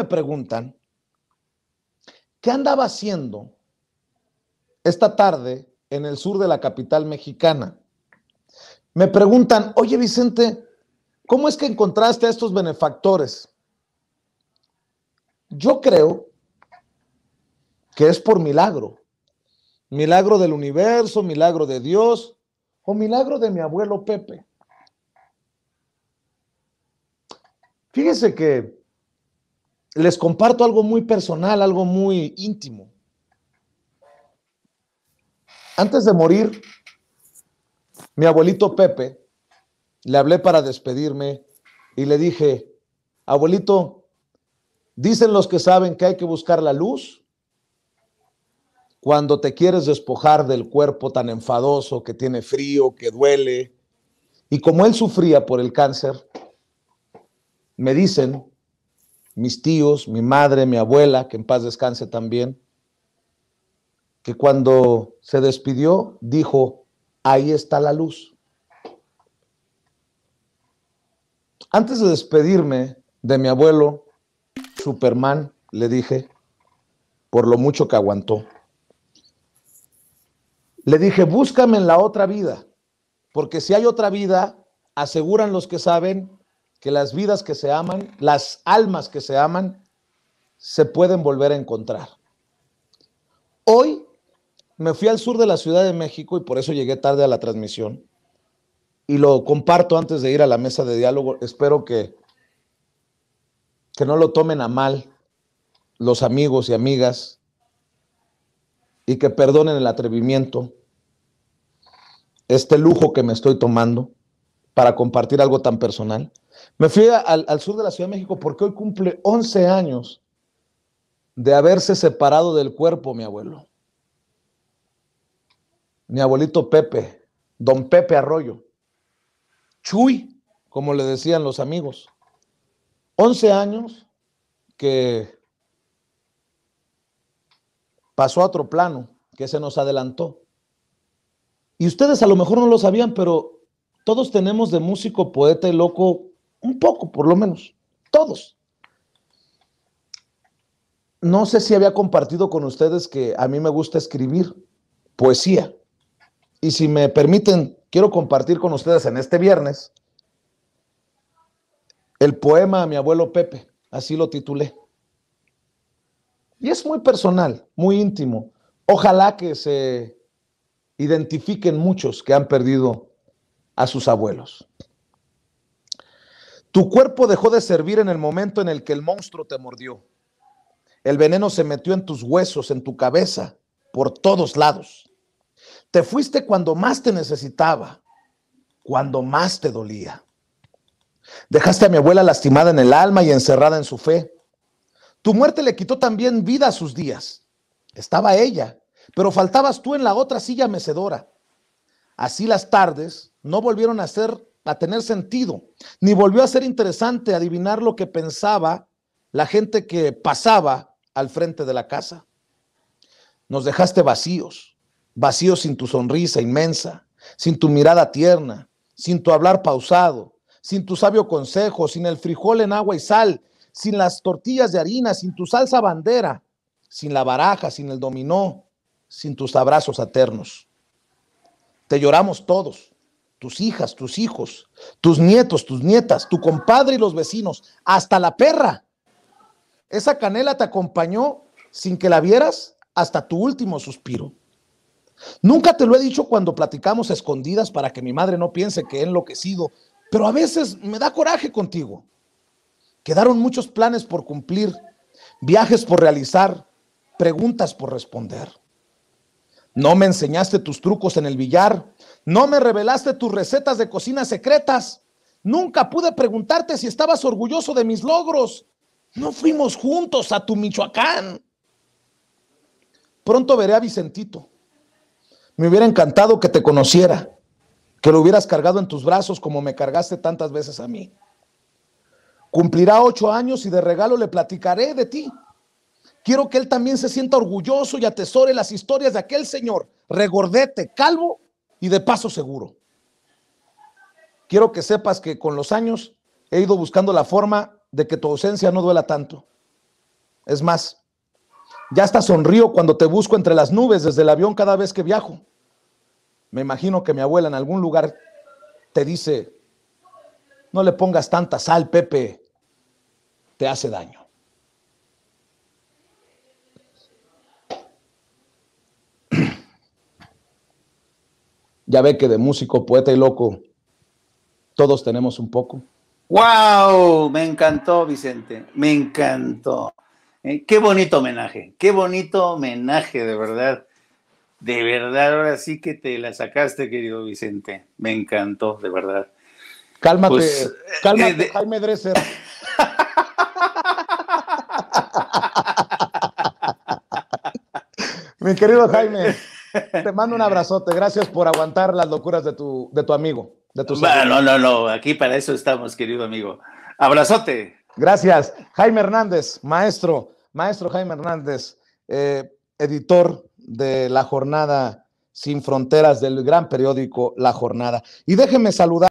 me preguntan, ¿qué andaba haciendo esta tarde en el sur de la capital mexicana? Me preguntan, oye Vicente, ¿cómo es que encontraste a estos benefactores? Yo creo que es por milagro. Milagro del universo, milagro de Dios o milagro de mi abuelo Pepe. Fíjense que les comparto algo muy personal, algo muy íntimo. Antes de morir, mi abuelito Pepe, le hablé para despedirme y le dije, abuelito, dicen los que saben que hay que buscar la luz cuando te quieres despojar del cuerpo tan enfadoso, que tiene frío, que duele. Y como él sufría por el cáncer, me dicen mis tíos, mi madre, mi abuela, que en paz descanse también, que cuando se despidió dijo, ahí está la luz. Antes de despedirme de mi abuelo, Superman, le dije, por lo mucho que aguantó. Le dije, búscame en la otra vida, porque si hay otra vida, aseguran los que saben que las vidas que se aman, las almas que se aman, se pueden volver a encontrar. Hoy me fui al sur de la Ciudad de México y por eso llegué tarde a la transmisión. Y lo comparto antes de ir a la mesa de diálogo. Espero que, que no lo tomen a mal los amigos y amigas y que perdonen el atrevimiento, este lujo que me estoy tomando para compartir algo tan personal. Me fui al, al, sur de la Ciudad de México porque hoy cumple 11 años de haberse separado del cuerpo mi abuelo mi abuelito Pepe, don Pepe Arroyo, Chuy, como le decían los amigos. 11 años que pasó a otro plano, que se nos adelantó. Y ustedes a lo mejor no lo sabían, pero todos tenemos de músico, poeta y loco un poco, por lo menos. Todos. No sé si había compartido con ustedes que a mí me gusta escribir poesía. Y si me permiten, quiero compartir con ustedes en este viernes el poema a mi abuelo Pepe, así lo titulé. Y es muy personal, muy íntimo. Ojalá que se identifiquen muchos que han perdido a sus abuelos. Tu cuerpo dejó de servir en el momento en el que el monstruo te mordió. El veneno se metió en tus huesos, en tu cabeza, por todos lados. Te fuiste cuando más te necesitaba, cuando más te dolía. Dejaste a mi abuela lastimada en el alma y encerrada en su fe. Tu muerte le quitó también vida a sus días. Estaba ella, pero faltabas tú en la otra silla mecedora. Así las tardes no volvieron a ser a tener sentido, ni volvió a ser interesante adivinar lo que pensaba la gente que pasaba al frente de la casa. Nos dejaste vacíos, vacío sin tu sonrisa inmensa, sin tu mirada tierna, sin tu hablar pausado, sin tu sabio consejo, sin el frijol en agua y sal, sin las tortillas de harina, sin tu salsa bandera, sin la baraja, sin el dominó, sin tus abrazos eternos. Te lloramos todos, tus hijas, tus hijos, tus nietos, tus nietas, tu compadre y los vecinos, hasta la perra. Esa canela te acompañó sin que la vieras hasta tu último suspiro. Nunca te lo he dicho cuando platicamos escondidas para que mi madre no piense que he enloquecido, pero a veces me da coraje contigo. Quedaron muchos planes por cumplir, viajes por realizar, preguntas por responder. No me enseñaste tus trucos en el billar, no me revelaste tus recetas de cocina secretas. Nunca pude preguntarte si estabas orgulloso de mis logros. No fuimos juntos a tu Michoacán. Pronto veré a Vicentito. Me hubiera encantado que te conociera, que lo hubieras cargado en tus brazos como me cargaste tantas veces a mí. Cumplirá ocho años y de regalo le platicaré de ti. Quiero que él también se sienta orgulloso y atesore las historias de aquel señor, regordete, calvo y de paso seguro. Quiero que sepas que con los años he ido buscando la forma de que tu ausencia no duela tanto. Es más, ya hasta sonrío cuando te busco entre las nubes desde el avión cada vez que viajo. Me imagino que mi abuela en algún lugar te dice, no le pongas tanta sal, Pepe, te hace daño. Ya ve que de músico, poeta y loco, todos tenemos un poco. ¡Wow! Me encantó, Vicente. Me encantó. Eh, qué bonito homenaje. Qué bonito homenaje, de verdad. De verdad, ahora sí que te la sacaste, querido Vicente. Me encantó, de verdad. Cálmate, pues, cálmate, Jaime Dresser. Mi querido Jaime, te mando un abrazote. Gracias por aguantar las locuras de tu, de tu amigo. De tu no, no, no. Aquí para eso estamos, querido amigo. Abrazote. Gracias. Jaime Hernández, maestro, maestro Jaime Hernández, eh, editor de La Jornada Sin Fronteras del gran periódico La Jornada. Y déjeme saludar.